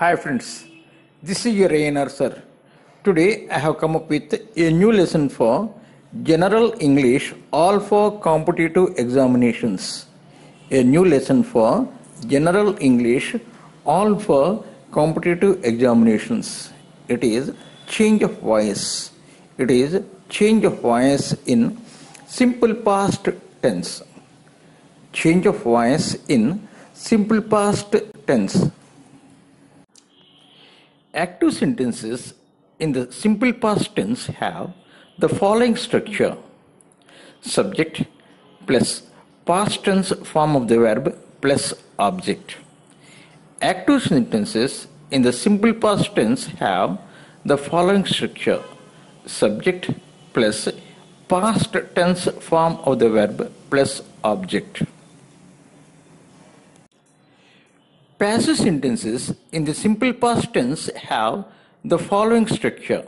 Hi friends, this is your ANR sir. Today I have come up with a new lesson for General English all for competitive examinations. A new lesson for General English all for competitive examinations. It is change of voice. It is change of voice in simple past tense. Change of voice in simple past tense. Active sentences in the simple past tense have the following structure subject plus past tense form of the verb plus object. Active sentences in the simple past tense have the following structure subject plus past tense form of the verb plus object. Passive sentences in the simple past tense have the following structure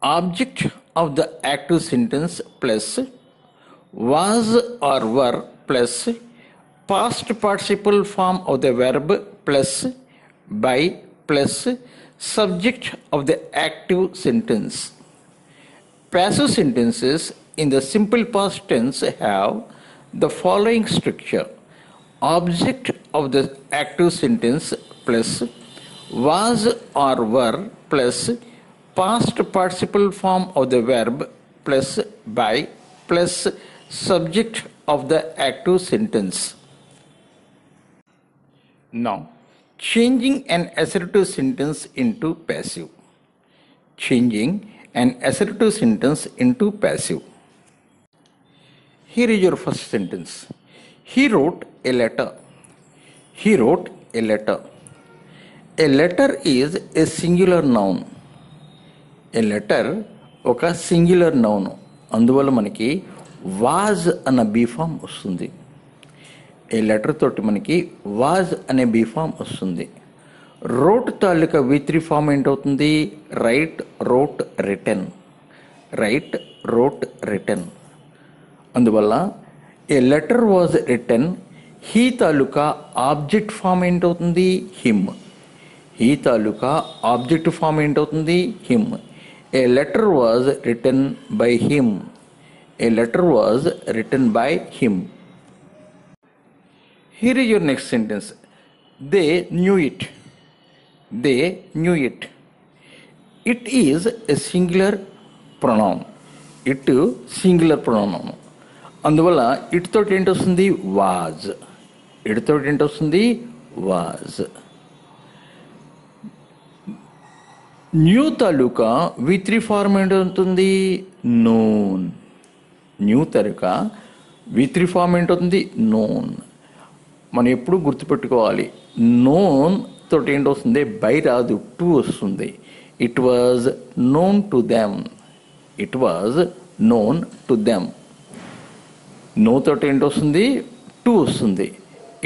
object of the active sentence plus was or were plus past participle form of the verb plus by plus subject of the active sentence. Passive sentences in the simple past tense have the following structure object of the active sentence plus was or were plus past participle form of the verb plus by plus subject of the active sentence. Now, changing an assertive sentence into passive. Changing an assertive sentence into passive. Here is your first sentence. He wrote a letter. He wrote a letter. A letter is a singular noun. A letter ఒక singular noun అందువల్ల మనకి was అన్న be form వస్తుంది a letter తోటి మనకి was అనే be form వస్తుంది wrote తాలూకా V three form ఏంటవుతుంది write wrote written write wrote written అందువల్ల a letter was return he taluka object form ఏంటవుతుంది హిమ్ హీ తాలూకా object form ఏంటవుతుంది him a letter was return by him a letter was return by him here is your next sentence they knew it they knew it it is a singular pronoun it singular pronoun అందువల్ల ఇటుతో ఏంటి వస్తుంది was. ఇటుతో ఏంటి వస్తుంది was. Knew తాలూకా V three form ఏంటవుతుంది known. Knew తాలూకా వి త్రీ ఫార్మ్ ఏంటవుతుంది నోన్. మనం ఎప్పుడు గుర్తుపెట్టుకోవాలి. నోన్ తోటి ఏంటి వస్తుంది బై రాదు. టు వస్తుంది. It was known to them. It was known to them. Know తోటి ఏంటి వస్తుంది? టు వస్తుంది.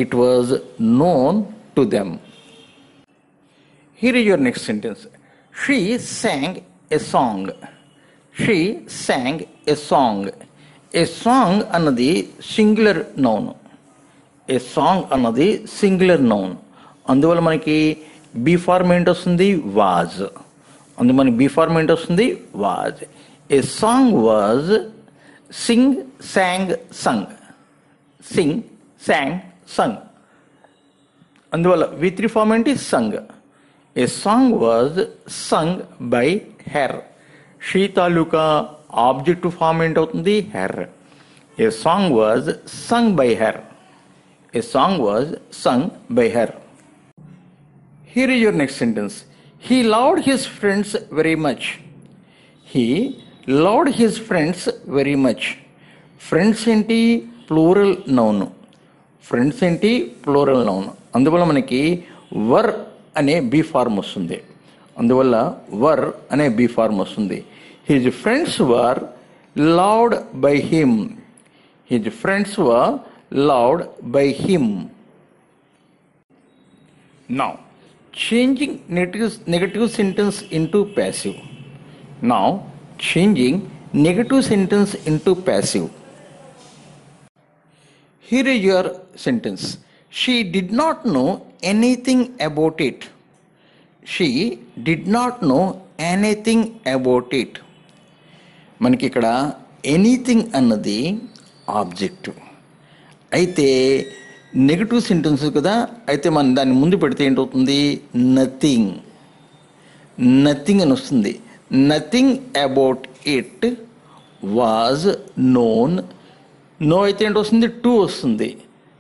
It was known to them here your next sentence she sang a song she sang a song a song అన్నది singular noun a song అన్నది singular noun అందువల్ల మనకి be form ఏంటి వస్తుంది? వాజ్ అందు మనకి బీ ఫార్మ్ ఏంటి వస్తుంది? Was a song was sing sang sung sing sang sung అందువల్ల వి త్రీ ఫార్మ్ ఏంటి sung a song was sung by her she taluka object form ఏంటవుతుంది her a song was sung by her a song was sung by her here is your next sentence he loved his friends very much he loved his friends very much friends ఏంటి? Plural noun friends ఏంటి? Plural noun అందువల్ల మనకి వర్ అనే be form వస్తుంది. అందువల్ల were అనే be form వస్తుంది. His friends were loved by him his friends were loved by him now changing negative negative sentence into passive now changing negative sentence into passive Here is your sentence. She did not know anything about it. She did not know anything about it మనకి ఇక్కడ anything అన్నది object అయితే negative sentence కదా అయితే మనం దాన్ని ముందు పెడితే ఏంటవుతుంది? నథింగ్ నథింగ్ అని వస్తుంది. Nothing about it was known know అయితే ఏంటి వస్తుంది? టు వస్తుంది.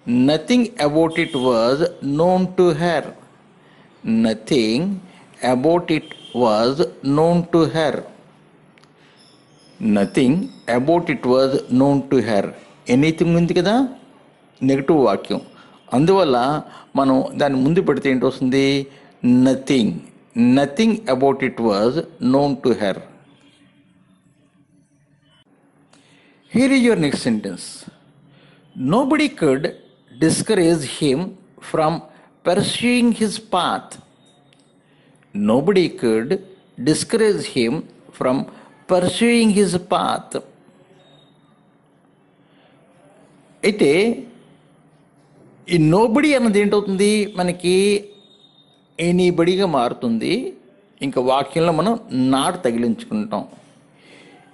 Nothing about it was known to her nothing about it was known to her nothing about it was known to her anything ఉంది కదా? Negative వాక్యం. అందువల్ల మనం దాన్ని ముందు పెడితే ఏంటి వస్తుంది? Nothing nothing about it was known to her here is your next sentence nobody could discourage him from pursuing his path nobody could discourage him from pursuing his path అయితే ఈ నోబడి అన్నది ఏంటవుతుంది మనకి ఎనీబడిగా మారుతుంది. ఇంకా వాక్యంలో మనం not తగిలించుకుంటాం.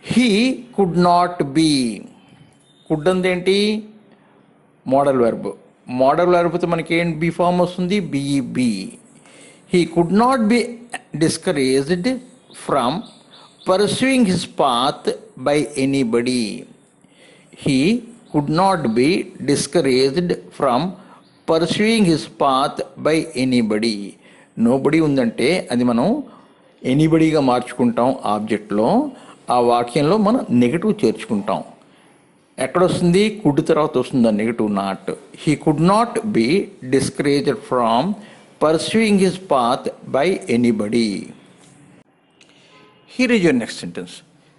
He could not be could అందేంటి modal verb. Modal వెర్బ్తో మనకి ఏం బీ ఫామ్ వస్తుంది? B E be he could not be discouraged from pursuing his path by anybody he could not be discouraged from pursuing his path by anybody nobody ఉందంటే అది మనం ఎనీబడిగా మార్చుకుంటాం ఆబ్జెక్ట్లో ఆ వాక్యంలో మనం నెగిటివ్ చేర్చుకుంటాం. ఎక్కడొస్తుంది? కుడ్ తర్వాత వస్తుంది ఆ negative not he could not be discouraged from pursuing his path by anybody here is your next sentence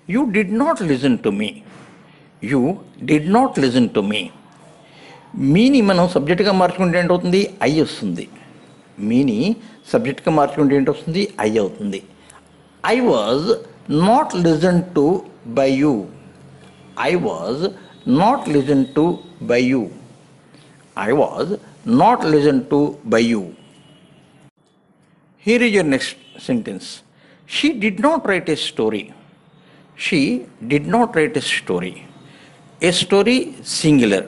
you did not listen to me you did not listen to me మీని మనం సబ్జెక్ట్గా మార్చుకుంటే ఏంటవుతుంది? I వస్తుంది. మీని సబ్జెక్ట్గా మార్చుకుంటే ఏంటి వస్తుంది? I అవుతుంది. I was not listen to by you I was not listen to by you I was not listen to by you here is your next sentence she did not write a story she did not write a story a story singular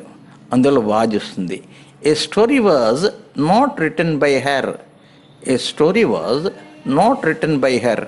అందులో was వస్తుంది. A story was not written by her. A story was not written by her.